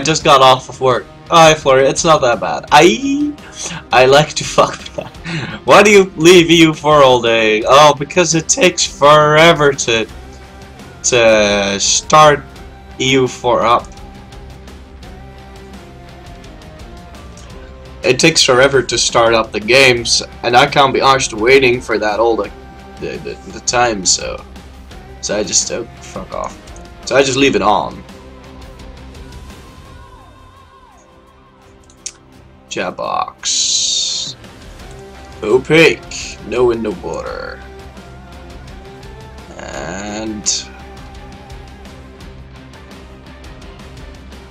I just got off of work. Hi, Florida. It's not that bad. I I like to fuck. Why do you leave EU4 all day? Oh, because it takes forever to to start EU4 up. It takes forever to start up the games, and I can't be arsed waiting for that all the the, the, the time. So, so I just oh, fuck off. So I just leave it on. Chat box. Opaque. No in the water. And...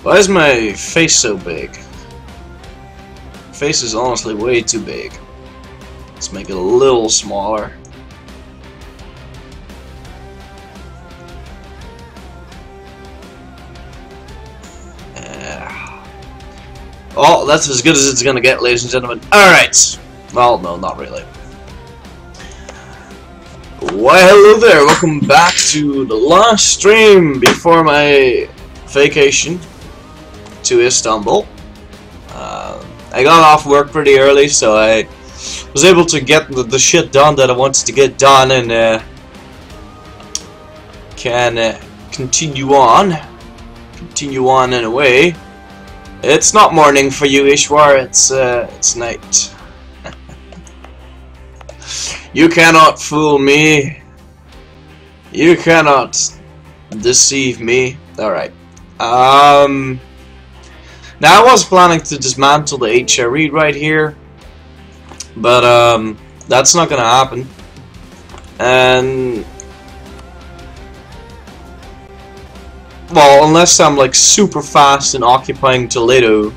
Why is my face so big? Face is honestly way too big. Let's make it a little smaller. Oh, that's as good as it's gonna get, ladies and gentlemen. Alright. Well, no, not really. Why, hello there. Welcome back to the last stream before my vacation to Istanbul. Uh, I got off work pretty early, so I was able to get the, the shit done that I wanted to get done and uh, can uh, continue on. Continue on in a way. It's not morning for you, Ishwar. It's uh, it's night. you cannot fool me. You cannot deceive me. All right. Um. Now I was planning to dismantle the HRE right here, but um, that's not gonna happen. And Well, unless I'm like super fast and occupying Toledo.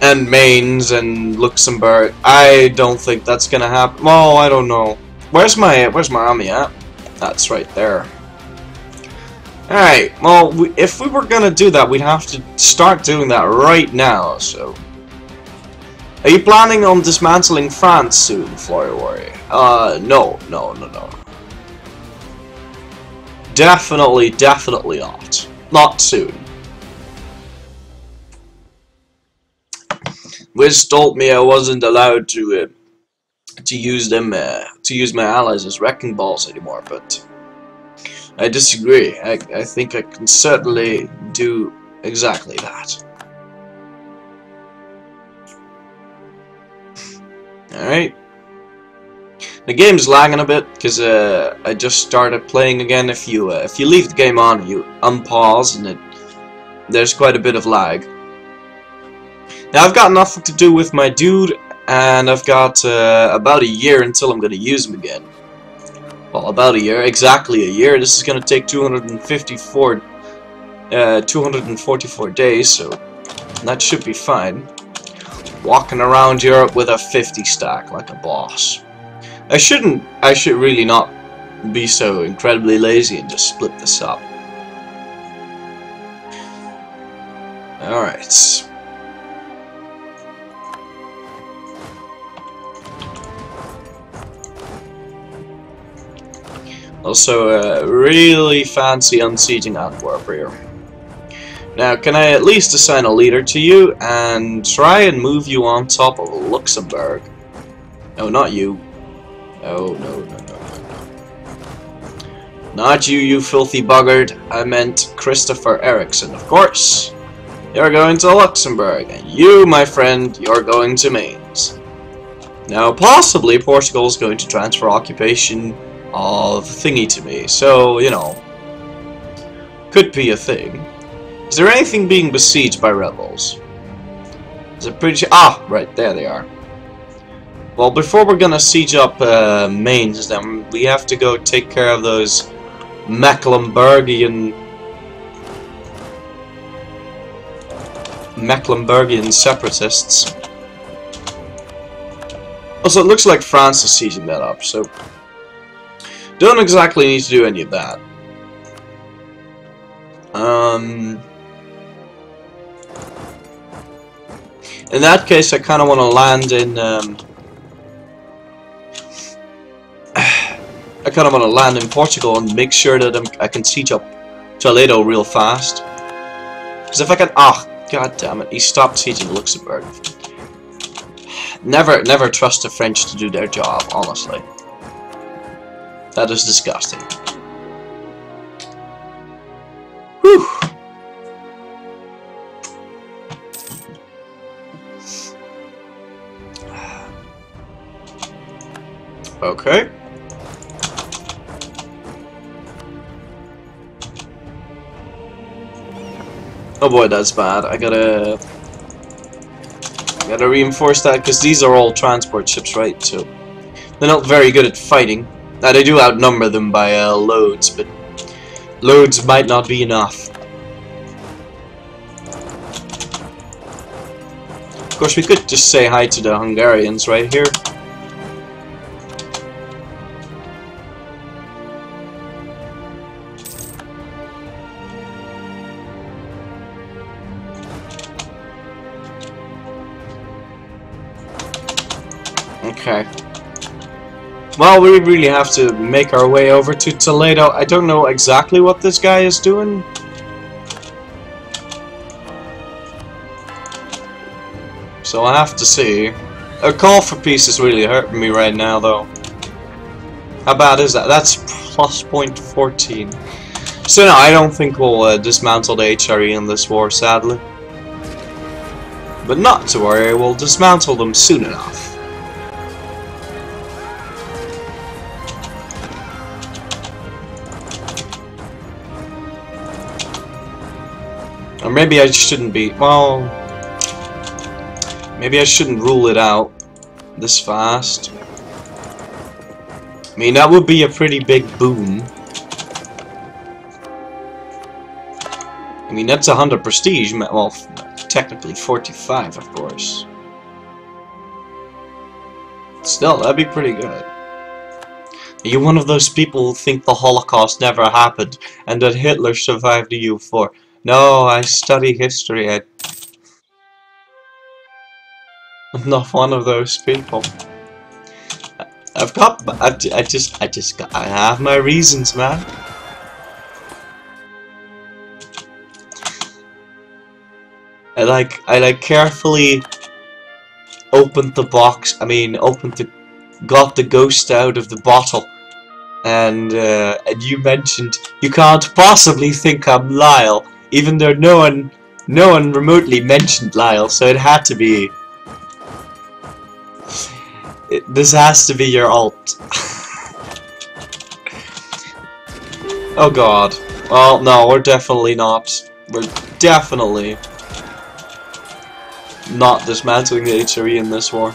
And Mainz and Luxembourg. I don't think that's gonna happen. Well, I don't know. Where's my Where's my army at? That's right there. Alright, well, we, if we were gonna do that, we'd have to start doing that right now, so... Are you planning on dismantling France soon, Florida Warrior? Uh, no, no, no, no. Definitely, definitely not. Not soon. Wiz told me I wasn't allowed to uh, to use them uh, to use my allies as wrecking balls anymore, but I disagree. I, I think I can certainly do exactly that. Alright. The game's lagging a bit because uh, I just started playing again. If you uh, if you leave the game on, you unpause, and it there's quite a bit of lag. Now I've got nothing to do with my dude, and I've got uh, about a year until I'm going to use him again. Well, about a year, exactly a year. This is going to take 254, uh, 244 days, so that should be fine. Walking around Europe with a 50 stack like a boss. I shouldn't, I should really not be so incredibly lazy and just split this up. Alright. Also, uh, really fancy unseating Antwerp here. Now, can I at least assign a leader to you and try and move you on top of Luxembourg? No, not you. No, no, no, no, no, Not you, you filthy buggard. I meant Christopher Ericsson, of course. You're going to Luxembourg, and you, my friend, you're going to Mainz. Now, possibly Portugal's going to transfer occupation of thingy to me, so, you know, could be a thing. Is there anything being besieged by rebels? Is it pretty... Ah, right, there they are. Well, before we're gonna siege up uh, Mainz, then we have to go take care of those Mecklenburgian Mecklenburgian separatists. Also, it looks like France is sieging that up, so don't exactly need to do any of that. Um, in that case, I kind of want to land in. Um, I kind of want to land in Portugal and make sure that I'm, I can siege up Toledo real fast. Because if I can... Ah, oh, god damn it. He stopped sieging Luxembourg. Never, never trust the French to do their job, honestly. That is disgusting. Okay. Oh boy, that's bad. I gotta... I gotta reinforce that, because these are all transport ships, right? So, they're not very good at fighting. Now, they do outnumber them by uh, loads, but loads might not be enough. Of course, we could just say hi to the Hungarians right here. Well, we really have to make our way over to Toledo. I don't know exactly what this guy is doing. So I have to see. A call for peace is really hurting me right now, though. How bad is that? That's plus point 14. So no, I don't think we'll uh, dismantle the HRE in this war, sadly. But not to worry, we'll dismantle them soon enough. Or maybe I shouldn't be... Well... Maybe I shouldn't rule it out this fast. I mean, that would be a pretty big boon. I mean, that's 100 prestige. Well, technically 45, of course. Still, that'd be pretty good. Are you one of those people who think the Holocaust never happened and that Hitler survived the U4? No, I study history. I... I'm not one of those people. I've got, I, I just, I just got, I have my reasons, man. I like, I like carefully opened the box, I mean, opened the, got the ghost out of the bottle. And, uh, and you mentioned, you can't possibly think I'm Lyle even though no one no one remotely mentioned Lyle, so it had to be it, this has to be your alt. oh god. Well, no, we're definitely not. We're definitely not dismantling the HRE in this war.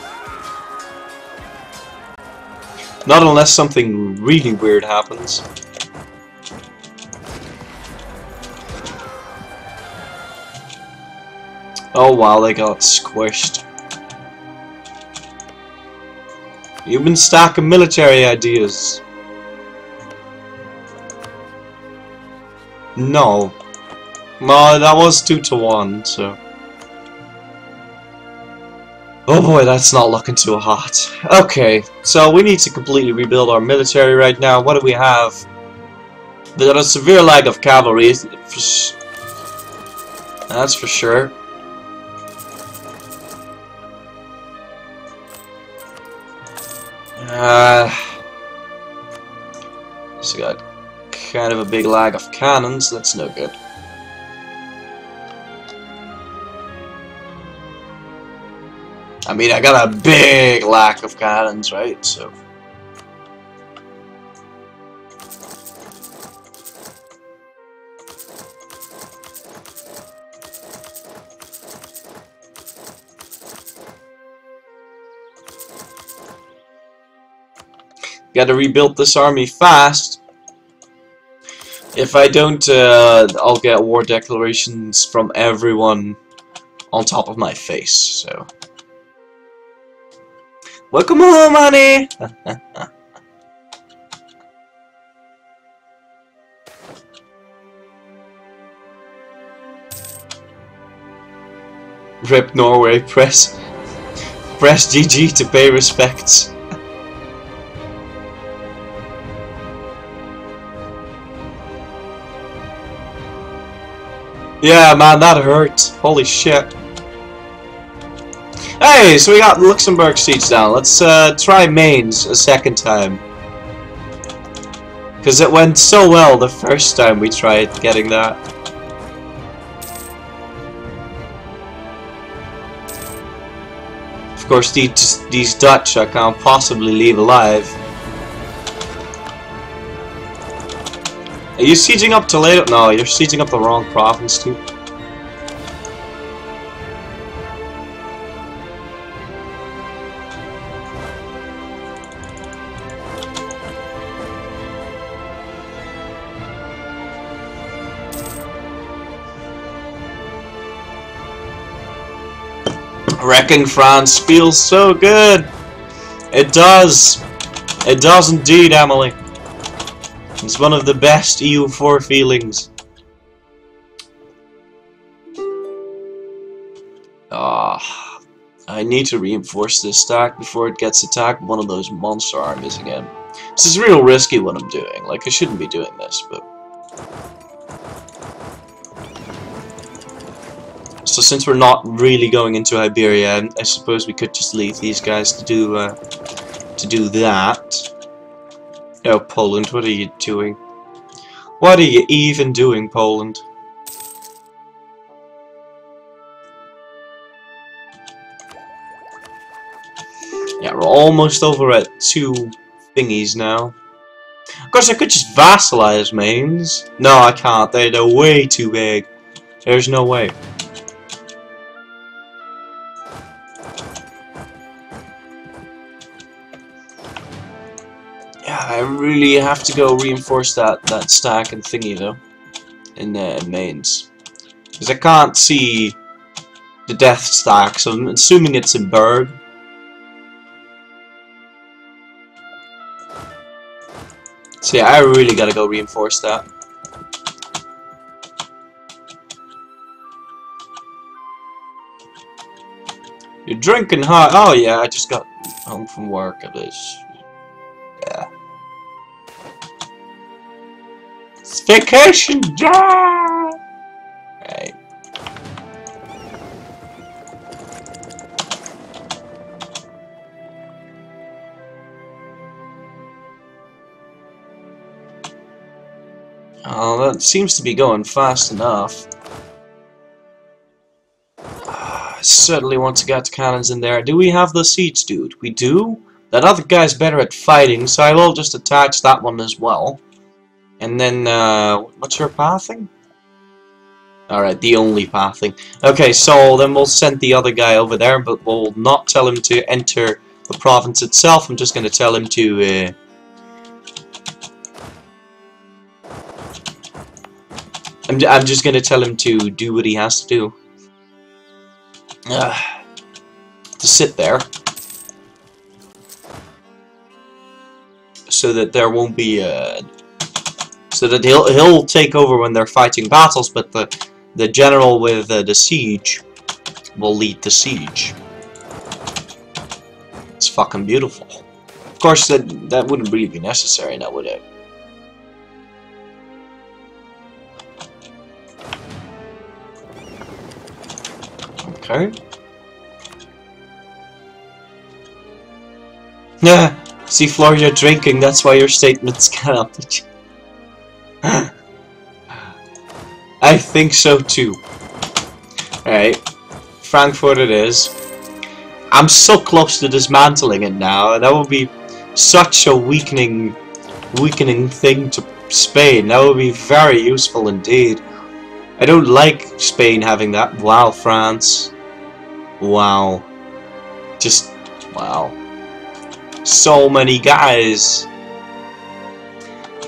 Not unless something really weird happens. Oh wow, they got squished. You've been stacking military ideas. No. No, that was 2 to 1, so... Oh boy, that's not looking too hot. Okay, so we need to completely rebuild our military right now. What do we have? Got a severe lag of cavalry. That's for sure. Uh, so got kind of a big lag of cannons, that's no good. I mean, I got a big lack of cannons, right? So. Gotta rebuild this army fast. If I don't, uh, I'll get war declarations from everyone on top of my face, so... Welcome home, honey! Rip Norway, press... Press GG to pay respects. Yeah, man, that hurt. Holy shit. Hey, so we got Luxembourg seats now. Let's uh, try Mainz a second time. Because it went so well the first time we tried getting that. Of course, these, these Dutch I can't possibly leave alive. Are you sieging up Toledo? No, you're sieging up the wrong province, too. Wrecking France feels so good. It does. It does indeed, Emily. It's one of the best EU4 feelings. Ah, I need to reinforce this stack before it gets attacked one of those monster armies again. This is real risky what I'm doing. Like, I shouldn't be doing this, but... So since we're not really going into Iberia, I suppose we could just leave these guys to do uh, to do that. Oh, Poland, what are you doing? What are you even doing, Poland? Yeah, we're almost over at two thingies now. Of course, I could just vassalize Mainz. No, I can't. They're way too big. There's no way. Really have to go reinforce that that stack and thingy though in uh, Mainz, because I can't see the death stack so I'm assuming it's in Berg so yeah I really gotta go reinforce that You're drinking hot. Oh yeah, I just got home from work. At is. It's vacation time! Right. Oh, that seems to be going fast enough. Ah, I certainly want to get cannons in there. Do we have the siege dude? We do? That other guy's better at fighting, so I will just attach that one as well. And then, uh, what's your pathing? Alright, the only pathing. Okay, so then we'll send the other guy over there, but we'll not tell him to enter the province itself. I'm just going to tell him to... Uh, I'm, I'm just going to tell him to do what he has to do. Uh, to sit there. So that there won't be a so that he'll he'll take over when they're fighting battles, but the the general with uh, the siege will lead the siege. It's fucking beautiful. Of course, that that wouldn't really be necessary now, would it? Okay. Yeah, see Florida drinking, that's why your statements cannot be I think so too. Alright. Frankfurt it is. I'm so close to dismantling it now. That would be such a weakening weakening thing to Spain. That would be very useful indeed. I don't like Spain having that. Wow, France. Wow. Just, wow. So many guys.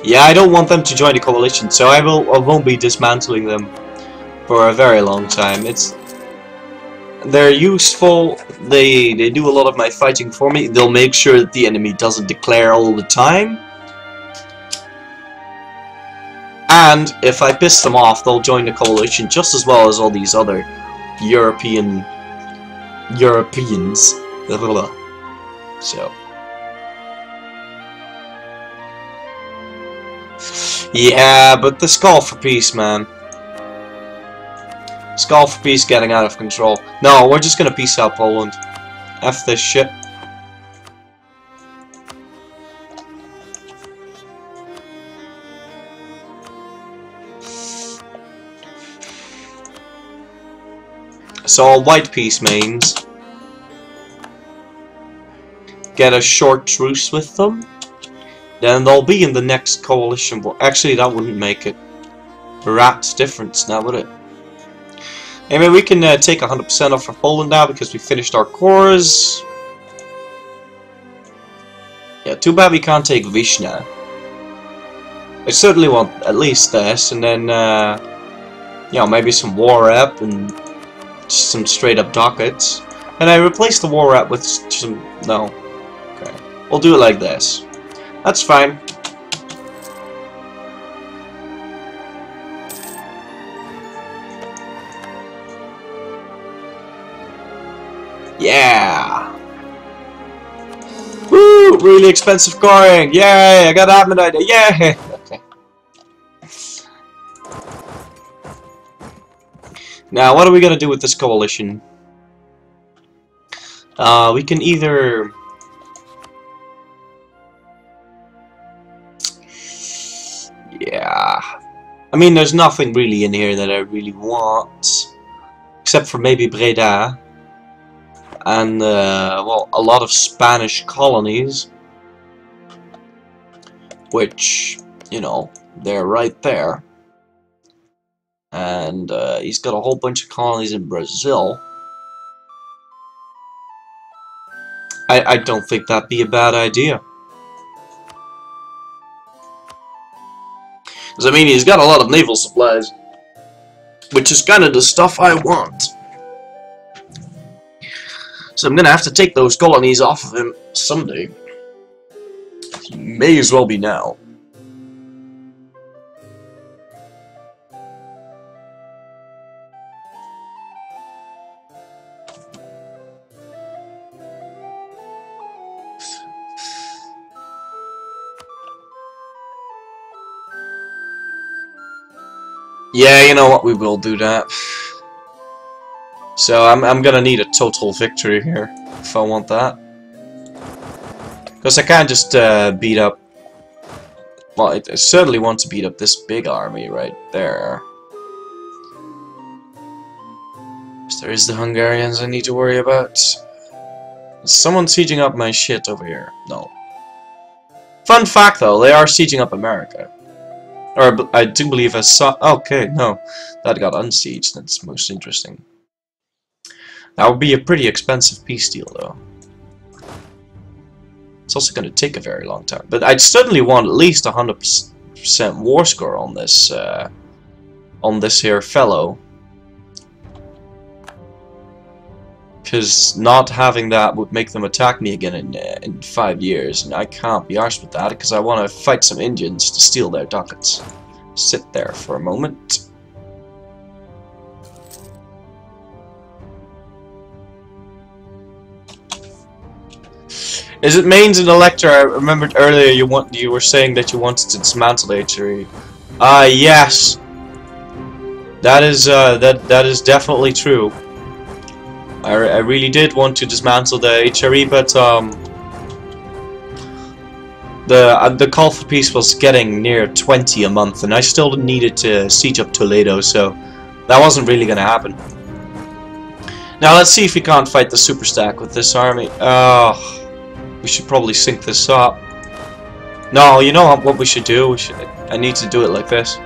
Yeah, I don't want them to join the coalition, so I will I won't be dismantling them for a very long time. It's they're useful. They they do a lot of my fighting for me. They'll make sure that the enemy doesn't declare all the time. And if I piss them off, they'll join the coalition just as well as all these other European Europeans. So. Yeah, but the Skull for peace, man. Skull for peace getting out of control. No, we're just gonna peace out Poland. F this shit. So white peace means get a short truce with them. Then they'll be in the next coalition war. Actually, that wouldn't make it a rat's difference now, would it? Anyway, we can uh, take 100% off of Poland now because we finished our cores. Yeah, too bad we can't take Vishna. I certainly want at least this, and then, uh, you know, maybe some war rep and some straight up ducats. And I replace the war rep with some... no. Okay. We'll do it like this. That's fine. Yeah! Woo! Really expensive coring! Yay! I got Admonite! Yay! Okay. Now, what are we gonna do with this coalition? Uh, we can either... Yeah... I mean, there's nothing really in here that I really want. Except for maybe Breda and uh, well a lot of Spanish colonies which you know they're right there. And uh, he's got a whole bunch of colonies in Brazil. I, I don't think that'd be a bad idea because I mean he's got a lot of naval supplies which is kind of the stuff I want so I'm going to have to take those colonies off of him someday. May as well be now. Yeah, you know what, we will do that. So I'm, I'm gonna need a total victory here if I want that. Because I can't just uh, beat up... Well, I, I certainly want to beat up this big army right there. there is the Hungarians I need to worry about. Is someone sieging up my shit over here? No. Fun fact though, they are sieging up America. Or I do believe I saw... Okay, no. That got unsieged, that's most interesting. That would be a pretty expensive peace deal, though. It's also going to take a very long time. But I'd certainly want at least 100% war score on this, uh, on this here fellow. Because not having that would make them attack me again in, uh, in five years. And I can't be arsed with that because I want to fight some Indians to steal their ducats. Sit there for a moment. Is it Mainz and Elector? I remembered earlier you want you were saying that you wanted to dismantle HRE. Ah, uh, yes. That is uh, that that is definitely true. I, I really did want to dismantle the HRE, but um, the uh, the call for peace was getting near 20 a month, and I still needed to siege up Toledo, so that wasn't really going to happen. Now let's see if we can't fight the super stack with this army. Oh. We should probably sync this up. No, you know what we should do? We should. I need to do it like this.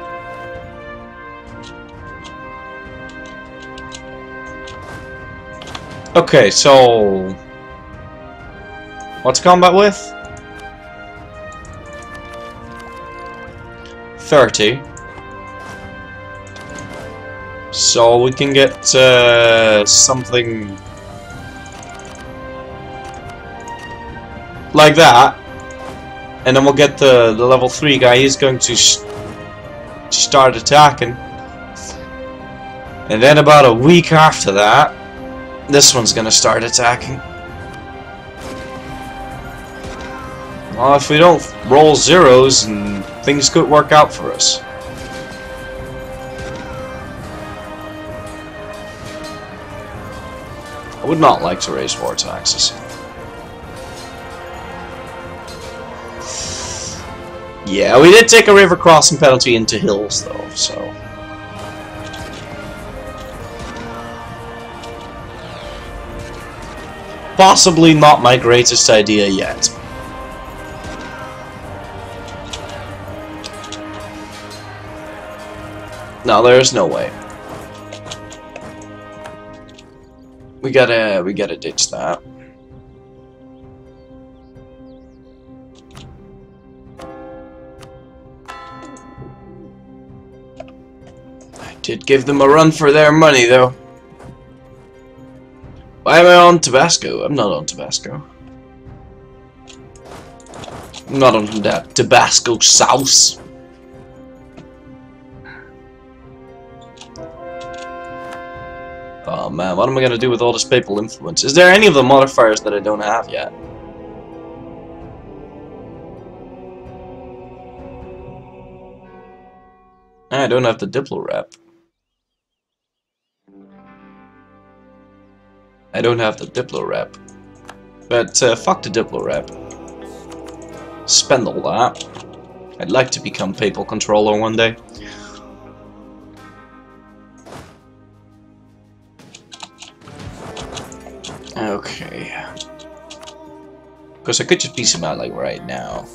Okay, so... What's combat with? 30. So we can get uh, something like that, and then we'll get the, the level 3 guy, he's going to start attacking. And then about a week after that, this one's to start attacking. Well, if we don't roll zeros, and things could work out for us. I would not like to raise war taxes. Yeah, we did take a river crossing penalty into hills, though, so... Possibly not my greatest idea yet. No, there's no way. We gotta, we gotta ditch that. I did give them a run for their money, though. Why am I on Tabasco? I'm not on Tabasco. I'm not on that Tabasco sauce. Oh man, what am I gonna do with all this papal influence? Is there any of the modifiers that I don't have yet? I don't have the Diplo rep. I don't have the Diplo rep. But uh, fuck the Diplo rep. Spend all that. I'd like to become papal controller one day. Okay. Because I could just peace him out like right now.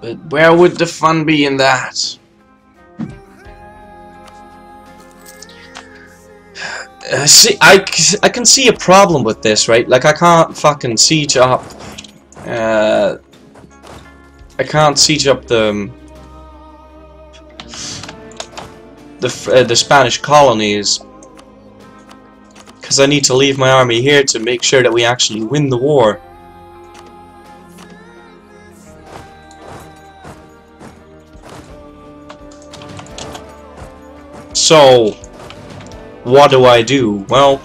But where would the fun be in that? Uh, see, I, I can see a problem with this, right? Like, I can't fucking siege up... Uh, I can't siege up the... Um, the, uh, the Spanish colonies because I need to leave my army here to make sure that we actually win the war. So, what do I do? Well,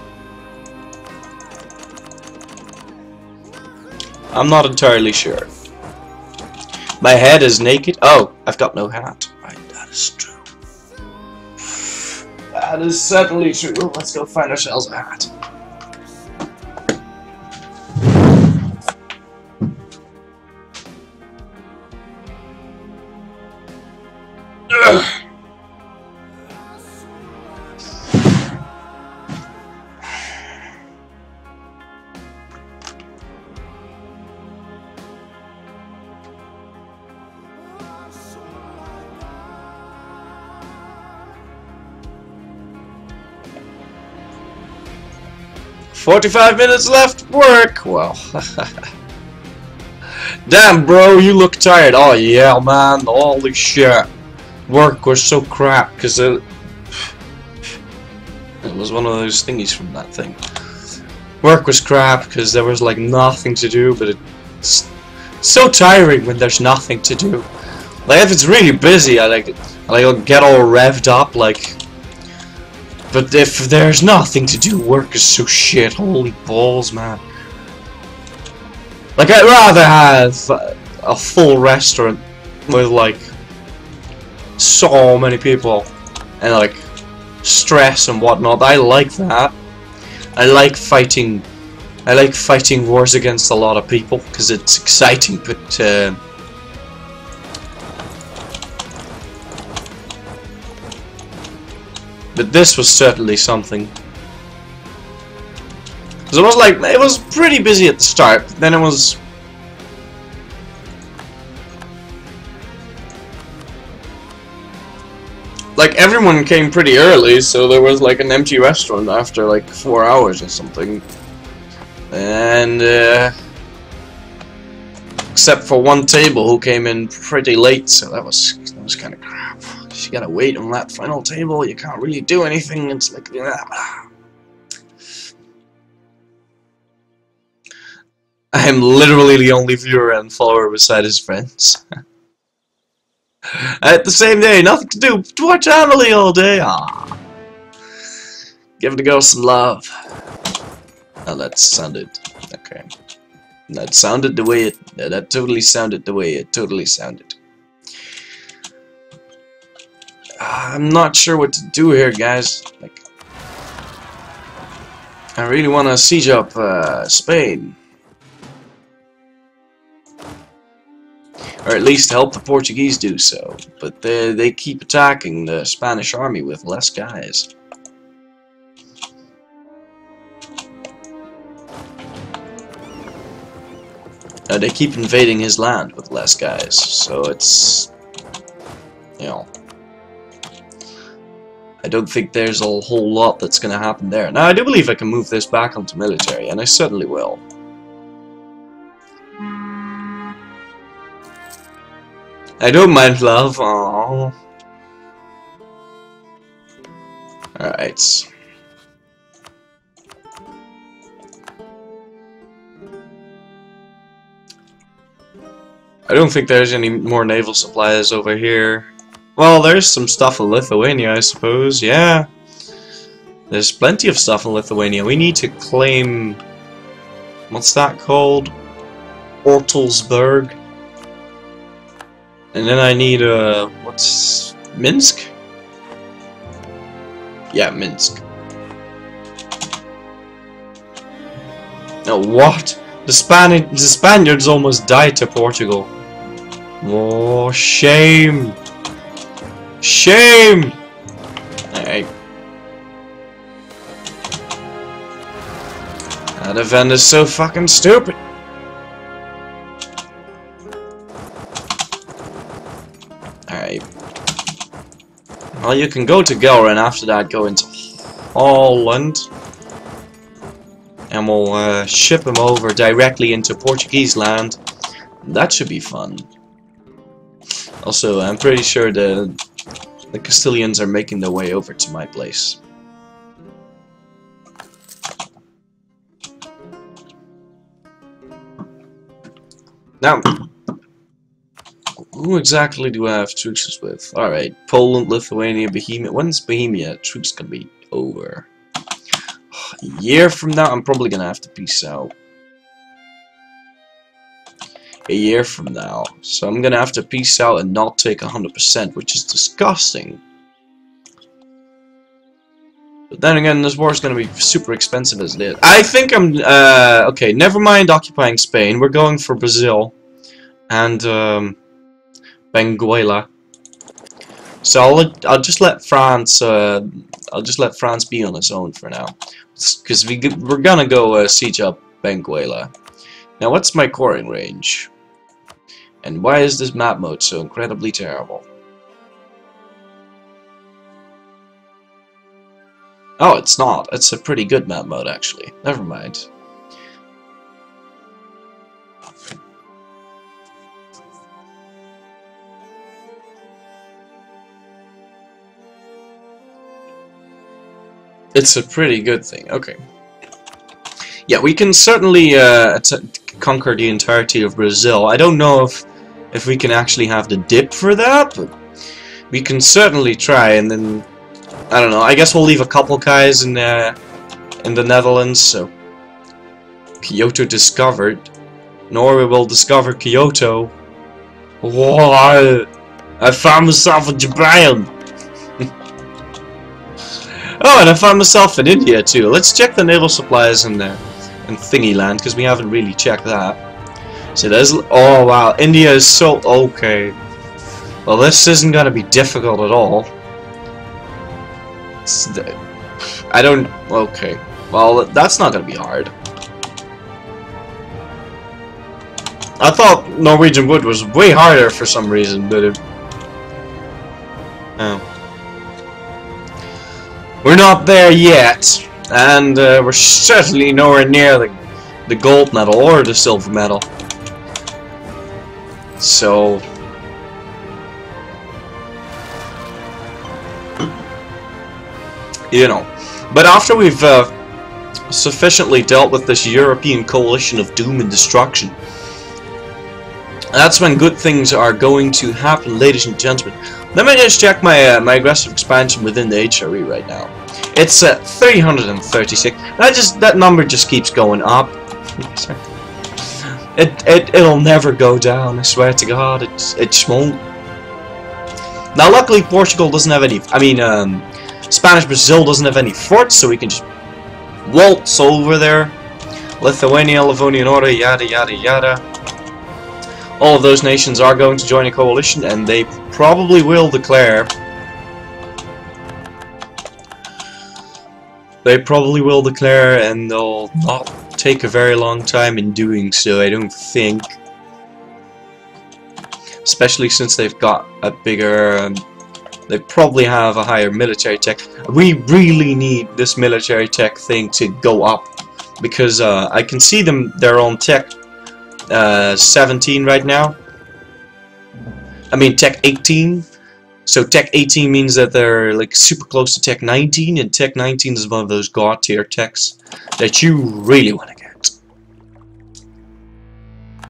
I'm not entirely sure. My head is naked. Oh, I've got no hat. Right, that is true. That is certainly true. Let's go find ourselves a hat. 45 minutes left work! Well. Damn, bro, you look tired. Oh, yeah, man. Holy shit. Work was so crap, because it... It was one of those thingies from that thing. Work was crap, because there was, like, nothing to do, but it's so tiring when there's nothing to do. Like, if it's really busy, I, like, I, like, get all revved up, like, but if there's nothing to do, work is so shit. Holy balls, man. Like, I'd rather have a full restaurant with, like, so many people and, like, stress and whatnot. I like that. I like fighting. I like fighting wars against a lot of people because it's exciting, but. Uh, But this was certainly something. Because it was like, it was pretty busy at the start, then it was... Like, everyone came pretty early, so there was like an empty restaurant after like four hours or something. And, uh, Except for one table who came in pretty late, so that was, that was kind of crap you gotta wait on that final table, you can't really do anything, it's like... I'm literally the only viewer and follower beside his friends. At the same day, nothing to do watch Emily all day. Ah, Give the girl some love. Oh, that sounded... Okay. That sounded the way it... That totally sounded the way it totally sounded. I'm not sure what to do here, guys. Like, I really want to siege up uh, Spain. Or at least help the Portuguese do so. But they, they keep attacking the Spanish army with less guys. They keep invading his land with less guys, so it's... You know... I don't think there's a whole lot that's going to happen there. Now, I do believe I can move this back onto military, and I certainly will. I don't mind love. Aww. Alright. I don't think there's any more naval supplies over here. Well, there's some stuff in Lithuania, I suppose. Yeah. There's plenty of stuff in Lithuania. We need to claim... What's that called? Ortelsburg. And then I need, uh... What's... Minsk? Yeah, Minsk. No, what? The, Spani the Spaniards almost died to Portugal. Oh, shame. Shame! Alright. That event is so fucking stupid. Alright. Well, you can go to Gelre and after that go into Holland. And we'll uh, ship him over directly into Portuguese land. That should be fun. Also, I'm pretty sure the the Castilians are making their way over to my place. Now, who exactly do I have truces with? Alright, Poland, Lithuania, Bohemia. When's Bohemia truce gonna be over? A year from now, I'm probably gonna have to peace out a year from now. So I'm gonna have to peace out and not take 100%, which is disgusting. But then again, this war is gonna be super expensive as it is. I think I'm, uh, okay, never mind occupying Spain. We're going for Brazil. And, um, Benguela. So I'll, I'll just let France, uh, I'll just let France be on its own for now. Because we, we're gonna go uh, siege up Benguela. Now what's my coring range? And why is this map mode so incredibly terrible? Oh, it's not. It's a pretty good map mode, actually. Never mind. It's a pretty good thing. Okay. Yeah, we can certainly uh, conquer the entirety of Brazil. I don't know if if we can actually have the dip for that, but we can certainly try. And then I don't know. I guess we'll leave a couple guys in the in the Netherlands. So Kyoto discovered. Norway will discover Kyoto. Whoa! I found myself in Japan. oh, and I found myself in India too. Let's check the naval supplies in there in Thingy Land because we haven't really checked that. So there's oh wow, India is so okay. Well, this isn't gonna be difficult at all. I don't. Okay. Well, that's not gonna be hard. I thought Norwegian Wood was way harder for some reason, but it. Oh. We're not there yet. And uh, we're certainly nowhere near the, the gold medal or the silver medal. So... You know. But after we've uh, sufficiently dealt with this European coalition of doom and destruction, that's when good things are going to happen, ladies and gentlemen. Let me just check my uh, my aggressive expansion within the HRE right now. It's at 336. That just that number just keeps going up. It it it'll never go down. I swear to God, it it won't. Now, luckily, Portugal doesn't have any. I mean, um, Spanish Brazil doesn't have any forts, so we can just waltz over there. Lithuania, Livonian Order, yada yada yada. All of those nations are going to join a coalition, and they probably will declare. They probably will declare, and they'll not take a very long time in doing so, I don't think. Especially since they've got a bigger... Um, they probably have a higher military tech. We really need this military tech thing to go up. Because uh, I can see them, they're on tech uh, 17 right now. I mean tech 18. So tech 18 means that they're like super close to tech 19, and tech 19 is one of those god tier techs that you really want to